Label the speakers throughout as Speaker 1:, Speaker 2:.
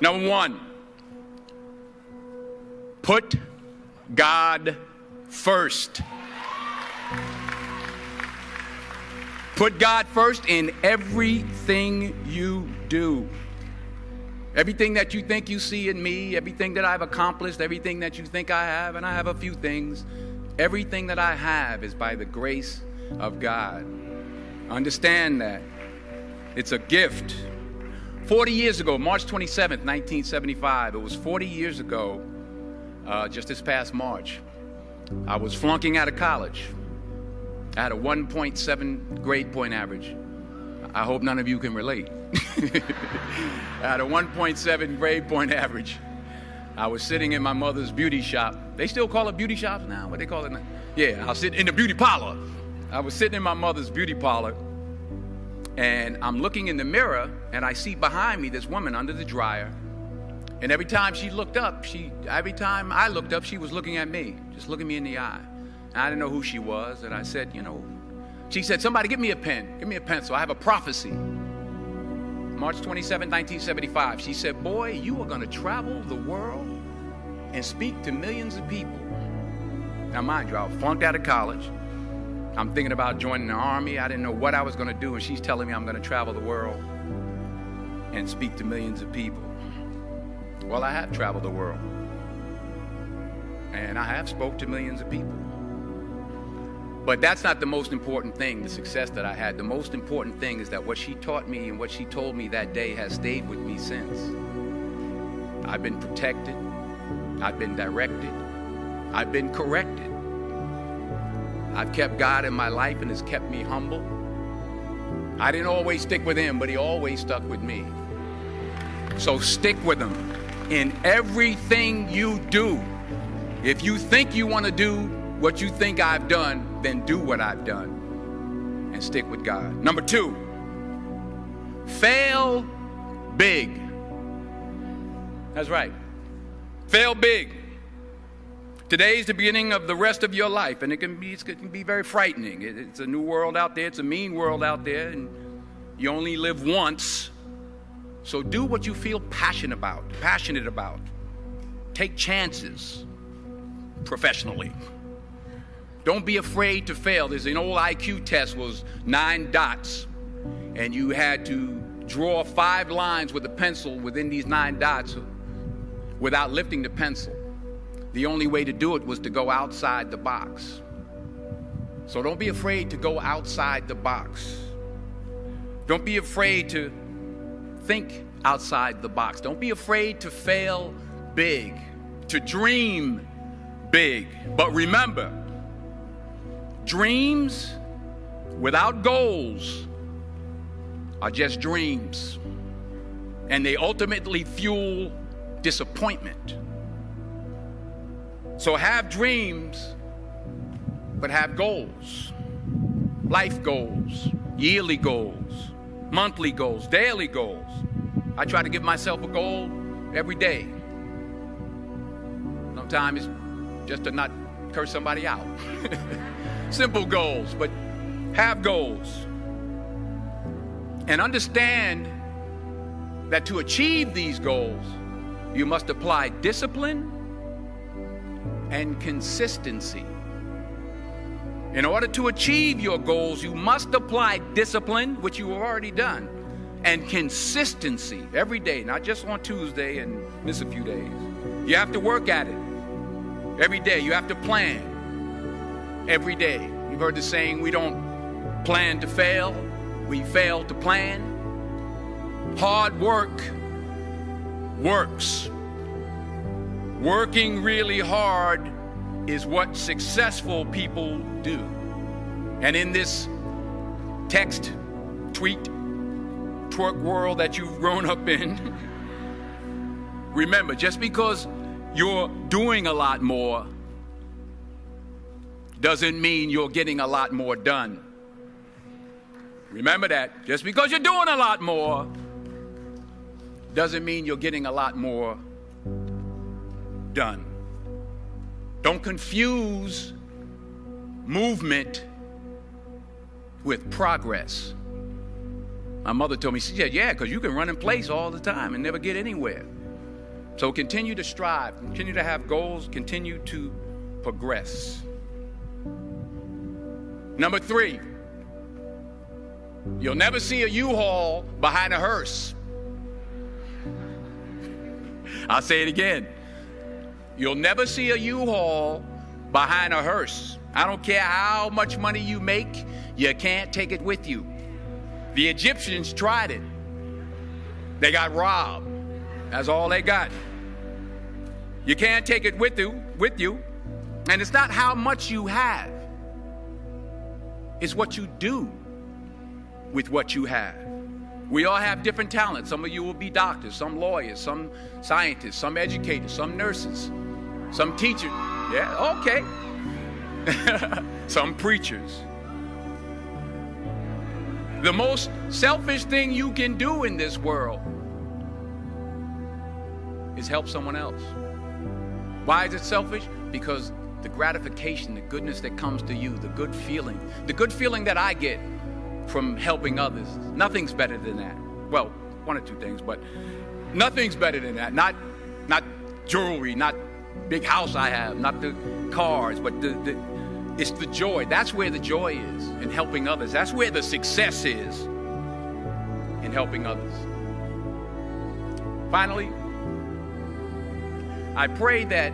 Speaker 1: Number one, put God first. Put God first in everything you do. Everything that you think you see in me, everything that I've accomplished, everything that you think I have, and I have a few things, everything that I have is by the grace of God. Understand that. It's a gift. 40 years ago, March 27th, 1975, it was 40 years ago, uh, just this past March, I was flunking out of college. I had a 1.7 grade point average. I hope none of you can relate. I had a 1.7 grade point average. I was sitting in my mother's beauty shop. They still call it beauty shops now? What they call it now? Yeah, I was sitting in the beauty parlor. I was sitting in my mother's beauty parlor, and I'm looking in the mirror, and I see behind me this woman under the dryer. And every time she looked up, she every time I looked up, she was looking at me, just looking me in the eye. And I didn't know who she was, and I said, you know, she said, somebody give me a pen, give me a pencil. I have a prophecy. March 27, 1975. She said, Boy, you are going to travel the world and speak to millions of people. Now, mind you, I was flunked out of college. I'm thinking about joining the army. I didn't know what I was going to do, and she's telling me I'm going to travel the world and speak to millions of people. Well, I have traveled the world, and I have spoke to millions of people. But that's not the most important thing, the success that I had. The most important thing is that what she taught me and what she told me that day has stayed with me since. I've been protected, I've been directed, I've been corrected. I've kept God in my life and has kept me humble. I didn't always stick with him, but he always stuck with me. So stick with him in everything you do. If you think you want to do what you think I've done, then do what I've done and stick with God. Number two, fail big. That's right. Fail big. Today's the beginning of the rest of your life, and it can be, it can be very frightening. It's a new world out there, it's a mean world out there, and you only live once. So do what you feel passionate about, passionate about. Take chances professionally. Don't be afraid to fail. There's an old IQ test was nine dots, and you had to draw five lines with a pencil within these nine dots without lifting the pencil. The only way to do it was to go outside the box. So don't be afraid to go outside the box. Don't be afraid to think outside the box. Don't be afraid to fail big, to dream big. But remember, Dreams without goals are just dreams, and they ultimately fuel disappointment. So have dreams, but have goals life goals, yearly goals, monthly goals, daily goals. I try to give myself a goal every day. Sometimes it's just to not curse somebody out. Simple goals, but have goals. And understand that to achieve these goals, you must apply discipline and consistency. In order to achieve your goals, you must apply discipline, which you have already done, and consistency every day, not just on Tuesday and miss a few days. You have to work at it every day. You have to plan every day. You've heard the saying, we don't plan to fail, we fail to plan. Hard work works. Working really hard is what successful people do. And in this text, tweet, twerk world that you've grown up in, remember, just because you're doing a lot more doesn't mean you're getting a lot more done. Remember that. Just because you're doing a lot more doesn't mean you're getting a lot more done. Don't confuse movement with progress. My mother told me, she said, Yeah, because you can run in place all the time and never get anywhere. So continue to strive, continue to have goals, continue to progress. Number three, you'll never see a U-Haul behind a hearse. I'll say it again. You'll never see a U-Haul behind a hearse. I don't care how much money you make, you can't take it with you. The Egyptians tried it. They got robbed. That's all they got. You can't take it with you, with you. And it's not how much you have. It's what you do with what you have. We all have different talents. Some of you will be doctors, some lawyers, some scientists, some educators, some nurses, some teachers. Yeah, okay. some preachers. The most selfish thing you can do in this world is help someone else. Why is it selfish? Because the gratification, the goodness that comes to you, the good feeling, the good feeling that I get from helping others, nothing's better than that. Well, one or two things, but nothing's better than that. Not, not jewelry, not big house I have, not the cars, but the, the it's the joy. That's where the joy is in helping others. That's where the success is in helping others. Finally, I pray that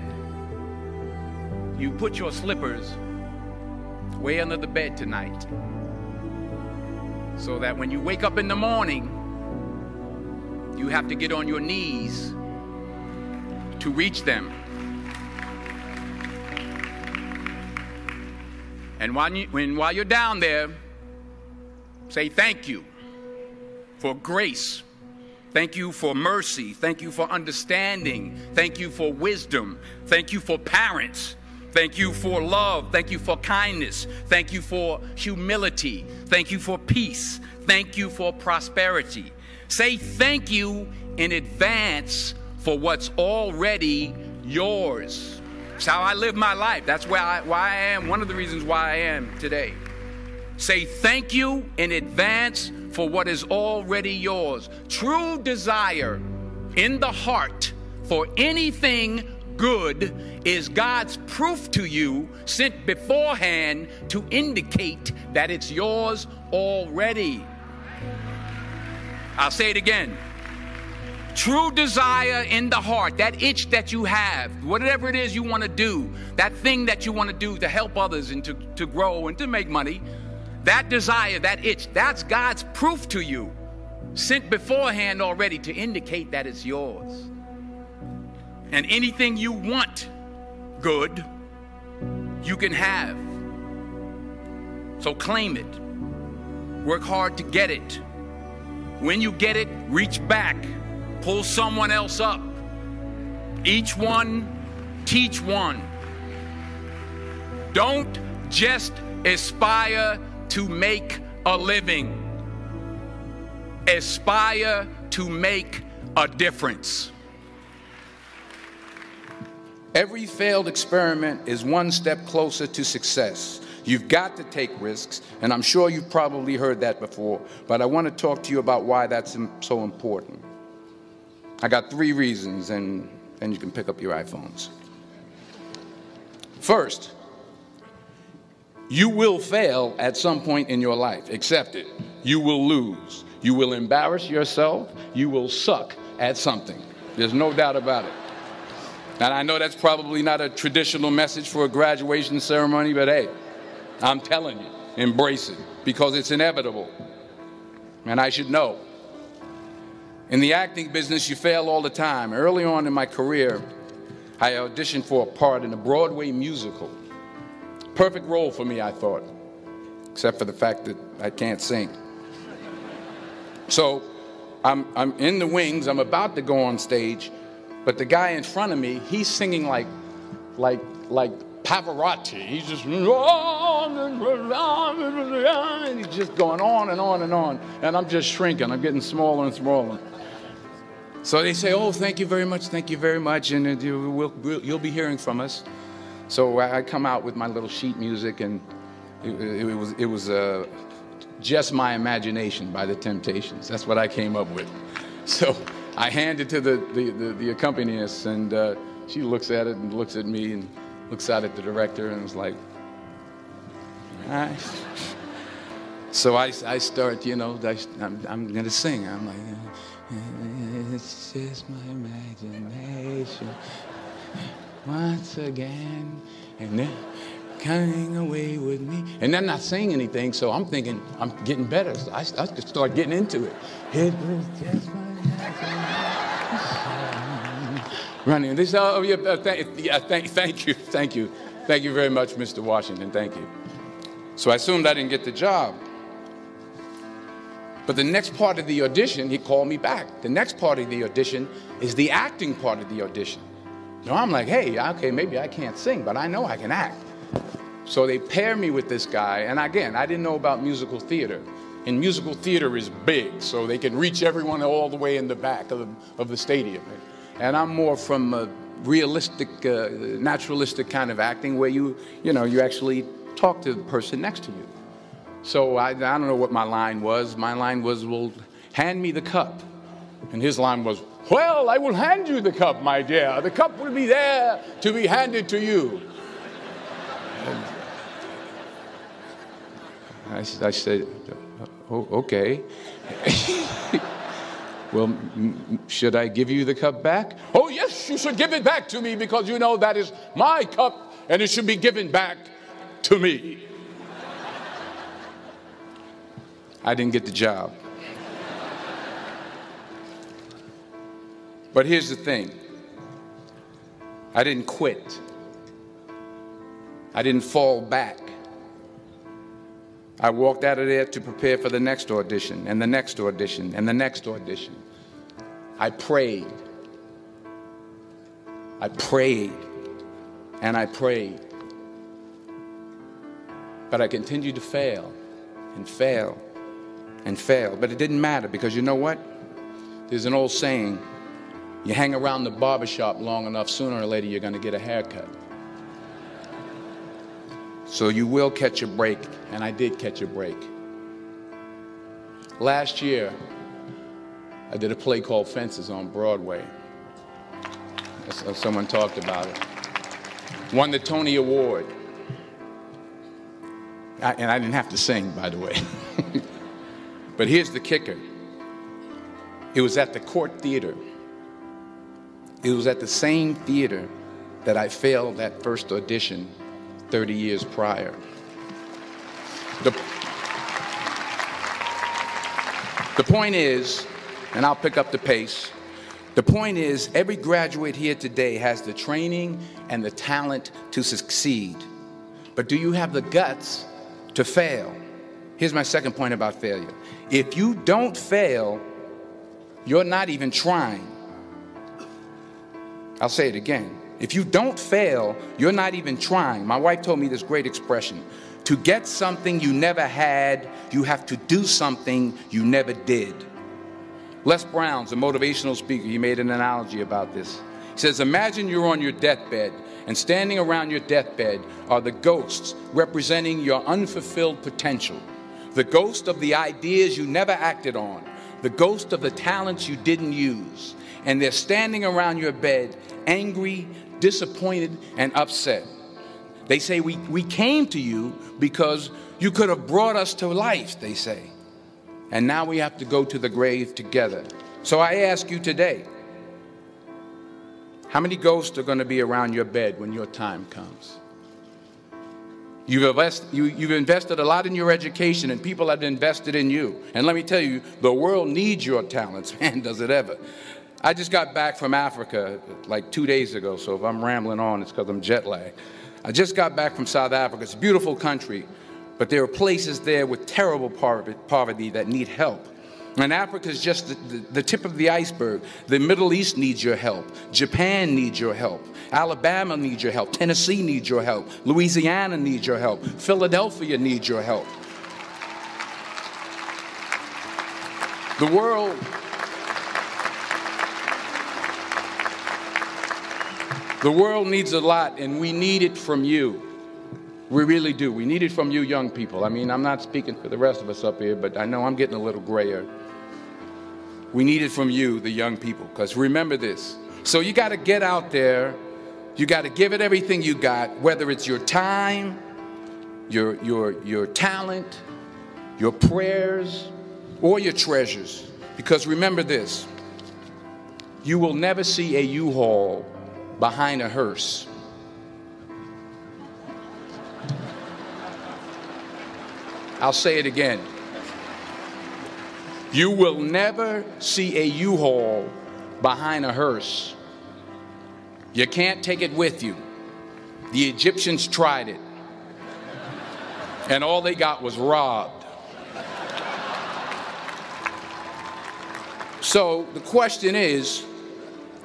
Speaker 1: you put your slippers way under the bed tonight so that when you wake up in the morning, you have to get on your knees to reach them. And while, you, when, while you're down there, say thank you for grace. Thank you for mercy. Thank you for understanding. Thank you for wisdom. Thank you for parents. Thank you for love. Thank you for kindness. Thank you for humility. Thank you for peace. Thank you for prosperity. Say thank you in advance for what's already yours. It's how I live my life. That's why I, why I am, one of the reasons why I am today. Say thank you in advance for what is already yours. True desire in the heart for anything good is God's proof to you sent beforehand to indicate that it's yours already. I'll say it again. True desire in the heart, that itch that you have, whatever it is you want to do, that thing that you want to do to help others and to, to grow and to make money, that desire, that itch, that's God's proof to you, sent beforehand already to indicate that it's yours. And anything you want good, you can have. So claim it. Work hard to get it. When you get it, reach back, pull someone else up. Each one, teach one. Don't just aspire to make a living, aspire to make a difference. Every failed experiment is one step closer to success. You've got to take risks, and I'm sure you've probably heard that before, but I want to talk to you about why that's so important. I got three reasons, and then you can pick up your iPhones. First, you will fail at some point in your life. Accept it. You will lose. You will embarrass yourself. You will suck at something. There's no doubt about it. And I know that's probably not a traditional message for a graduation ceremony, but hey, I'm telling you, embrace it because it's inevitable. And I should know. In the acting business, you fail all the time. Early on in my career, I auditioned for a part in a Broadway musical. Perfect role for me, I thought, except for the fact that I can't sing. So I'm, I'm in the wings, I'm about to go on stage, but the guy in front of me, he's singing like, like, like Pavarotti. He's just, and he's just going on and on and on. And I'm just shrinking. I'm getting smaller and smaller. So they say, oh, thank you very much, thank you very much, and you will, you'll be hearing from us. So I come out with my little sheet music, and it, it was, it was uh, just my imagination by the Temptations. That's what I came up with. So I hand it to the, the, the, the accompanist, and uh, she looks at it and looks at me and looks out at the director and is like, all right. So I, I start, you know, I, am I'm going to sing. I'm like, it's just my imagination once again. And then coming away with me. And they're not saying anything, so I'm thinking I'm getting better. So I, I start getting into it. It was just my running. They say, oh, yeah, uh, th- yeah thank, thank you, thank you. Thank you very much, Mr. Washington, thank you. So I assumed I didn't get the job. But the next part of the audition, he called me back. The next part of the audition is the acting part of the audition. So I'm like, hey, okay, maybe I can't sing, but I know I can act. So they pair me with this guy, and again, I didn't know about musical theater. And musical theater is big, so they can reach everyone all the way in the back of the, of the stadium. And I'm more from a realistic, uh, naturalistic kind of acting where you, you know, you actually talk to the person next to you. So I, I don't know what my line was. My line was, well, hand me the cup. And his line was, well, I will hand you the cup, my dear. The cup will be there to be handed to you. I, I, said, oh, okay. well, should I give you the cup back? Oh, yes, you should give it back to me because you know that is my cup and it should be given back to me. I didn't get the job. But here's the thing I didn't quit, I didn't fall back. I walked out of there to prepare for the next audition, and the next audition, and the next audition. I prayed. I prayed, and I prayed. But I continued to fail, and fail, and fail. But it didn't matter because you know what? There's an old saying you hang around the barbershop long enough, sooner or later you're going to get a haircut. So you will catch a break, and I did catch a break. Last year, I did a play called Fences on Broadway. Someone talked about it. Won the Tony Award. I, and I didn't have to sing, by the way. but here's the kicker it was at the Cort Theater. It was at the same theater that I failed that first audition 30 years prior. The, the point is, and I'll pick up the pace. The point is, every graduate here today has the training and the talent to succeed. But do you have the guts to fail? Here's my second point about failure. If you don't fail, you're not even trying. I'll say it again. If you don't fail, you're not even trying. My wife told me this great expression to get something you never had, you have to do something you never did. Les Brown's a motivational speaker. He made an analogy about this. He says, Imagine you're on your deathbed, and standing around your deathbed are the ghosts representing your unfulfilled potential, the ghost of the ideas you never acted on, the ghost of the talents you didn't use. And they're standing around your bed, angry, disappointed, and upset. They say, we, we came to you because you could have brought us to life, they say. And now we have to go to the grave together. So I ask you today how many ghosts are going to be around your bed when your time comes? You've, invest, you, you've invested a lot in your education, and people have invested in you. And let me tell you, the world needs your talents. Man, does it ever. I just got back from Africa like two days ago, so if I'm rambling on, it's because I'm jet lagged. I just got back from South Africa. It's a beautiful country, but there are places there with terrible poverty that need help. And Africa is just the, the, the, tip of the iceberg. The Middle East needs your help. Japan needs your help. Alabama needs your help. Tennessee needs your help. Louisiana needs your help. Philadelphia needs your help. The world The world needs a lot, and we need it from you. We really do. We need it from you, young people. I mean, I'm not speaking for the rest of us up here, but I know I'm getting a little grayer. We need it from you, the young people, because remember this. So you got to get out there. You got to give it everything you got, whether it's your time, your, your, your talent, your prayers, or your treasures. Because remember this you will never see a U Haul behind a hearse. I'll say it again. You will never see a U Haul behind a hearse. You can't take it with you. The Egyptians tried it, and all they got was robbed. So the question is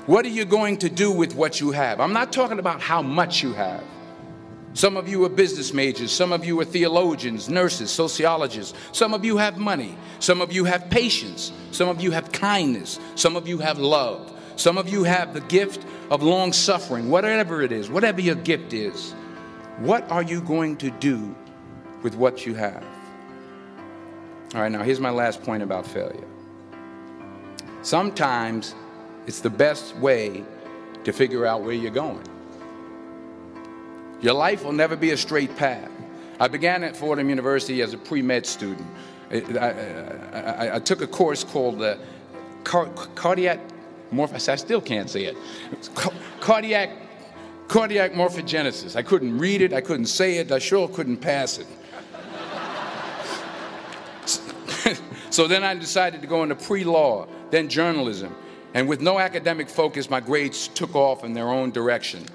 Speaker 1: what are you going to do with what you have? I'm not talking about how much you have. Some of you are business majors. Some of you are theologians, nurses, sociologists. Some of you have money. Some of you have patience. Some of you have kindness. Some of you have love. Some of you have the gift of long suffering, whatever it is, whatever your gift is. What are you going to do with what you have? All right, now here's my last point about failure. Sometimes it's the best way to figure out where you're going. Your life will never be a straight path. I began at Fordham University as a pre med student. I, I, I, I, took a course called car, cardiac morph. I still can't say it. cardiac cardiac morphogenesis. I couldn't read it. I couldn't say it. I sure couldn't pass it. so then I decided to go into pre law, then journalism. And with no academic focus, my grades took off in their own direction.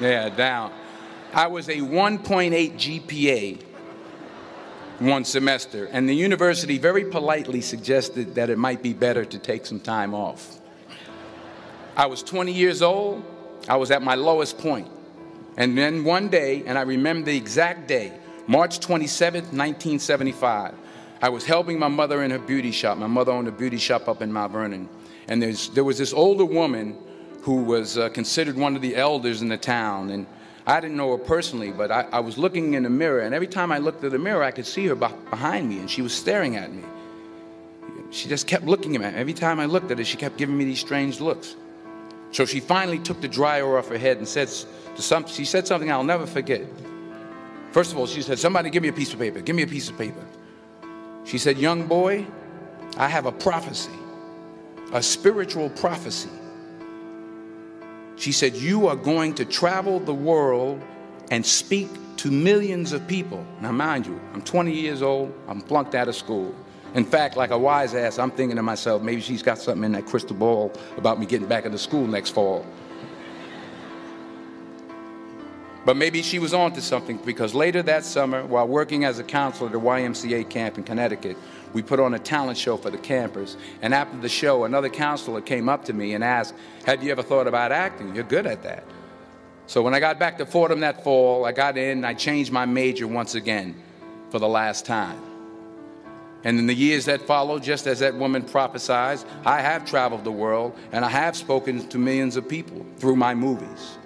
Speaker 1: Yeah, down. I was a 1.8 GPA one semester, and the university very politely suggested that it might be better to take some time off. I was 20 years old, I was at my lowest point. And then one day, and I remember the exact day, March 27, 1975, I was helping my mother in her beauty shop. My mother owned a beauty shop up in Mount Vernon. And there was this older woman who was uh, considered one of the elders in the town. And I didn't know her personally, but I, I, was looking in the mirror, and every time I looked at the mirror, I could see her behind me, and she was staring at me. She just kept looking at me. Every time I looked at her, she kept giving me these strange looks. So she finally took the dryer off her head and said to some, she said something I'll never forget. First of all, she said, Somebody give me a piece of paper. Give me a piece of paper. She said, Young boy, I have a prophecy, a spiritual prophecy she said, You are going to travel the world and speak to millions of people. Now, mind you, I'm 20 years old, I'm flunked out of school. In fact, like a wise ass, I'm thinking to myself, maybe she's got something in that crystal ball about me getting back into school next fall. But maybe she was onto something because later that summer, while working as a counselor at a YMCA camp in Connecticut, we put on a talent show for the campers. And after the show, another counselor came up to me and asked, Have you ever thought about acting? You're good at that. So when I got back to Fordham that fall, I got in, and I changed my major once again for the last time. And in the years that followed, just as that woman prophesied, I have traveled the world and I have spoken to millions of people through my movies.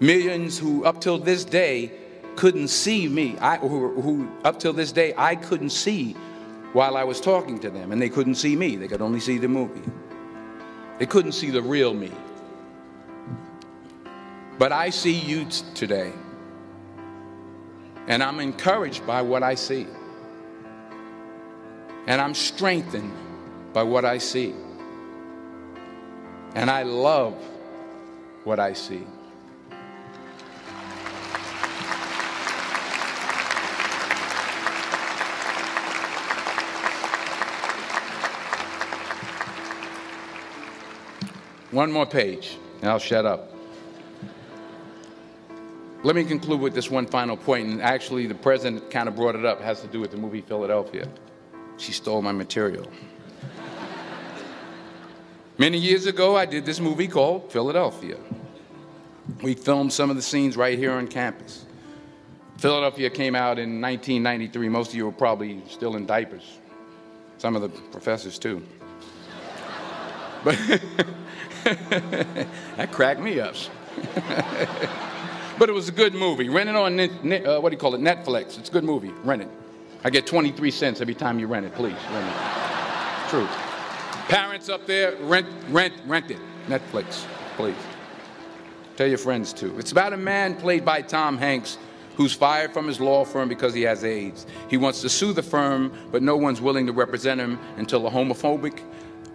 Speaker 1: Millions who, up till this day, couldn't see me. I, who, who, up till this day, I couldn't see while I was talking to them, and they couldn't see me. They could only see the movie. They couldn't see the real me. But I see you today, and I'm encouraged by what I see. And I'm strengthened by what I see. And I love what I see. One more page, and I'll shut up. Let me conclude with this one final point, and actually, the president kind of brought it up. It has to do with the movie Philadelphia. She stole my material. Many years ago, I did this movie called Philadelphia. We filmed some of the scenes right here on campus. Philadelphia came out in 1993. Most of you were probably still in diapers. Some of the professors, too. But that cracked me up. but it was a good movie. Rent it on, uh, what do you call it, Netflix. It's a good movie. Rent it. I get 23 cents every time you rent it, please. Rent it. True. Parents up there, rent, rent, rent it. Netflix, please. Tell your friends too. It's about a man played by Tom Hanks who's fired from his law firm because he has AIDS. He wants to sue the firm, but no one's willing to represent him until a homophobic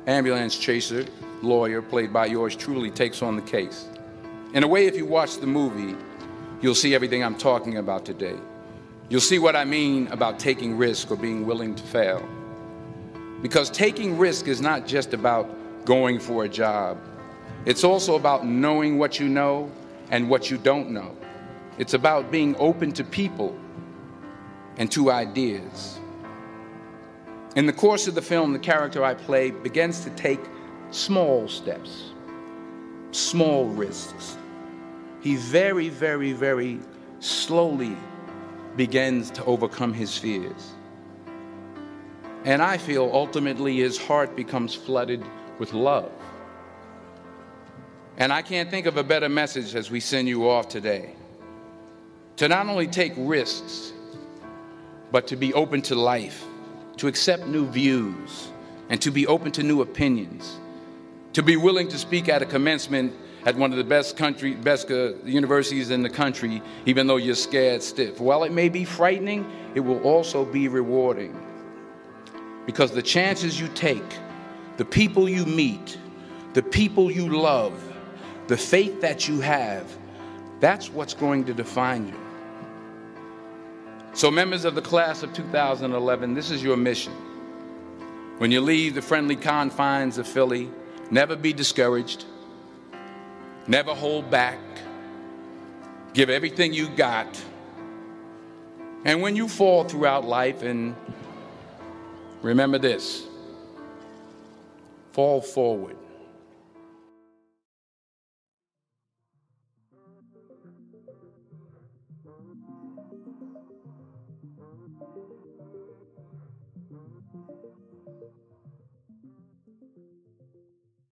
Speaker 1: ambulance chaser lawyer, played by yours truly, takes on the case. In a way, if you watch the movie, you'll see everything I'm talking about today. You'll see what I mean about taking risk or being willing to fail. Because taking risk is not just about going for a job, it's also about knowing what you know and what you don't know. It's about being open to people and to ideas. In the course of the film, the character I play begins to take small steps, small risks. He very, very, very slowly begins to overcome his fears. And I feel ultimately his heart becomes flooded with love. And I can't think of a better message as we send you off today to not only take risks, but to be open to life, to accept new views, and to be open to new opinions, to be willing to speak at a commencement at one of the best country, best uh, universities in the country, even though you're scared stiff. While it may be frightening, it will also be rewarding. Because the chances you take, the people you meet, the people you love, the faith that you have, that's what's going to define you. So, members of the class of 2011, this is your mission. When you leave the friendly confines of Philly, never be discouraged, never hold back, give everything you got. And when you fall throughout life, and remember this fall forward.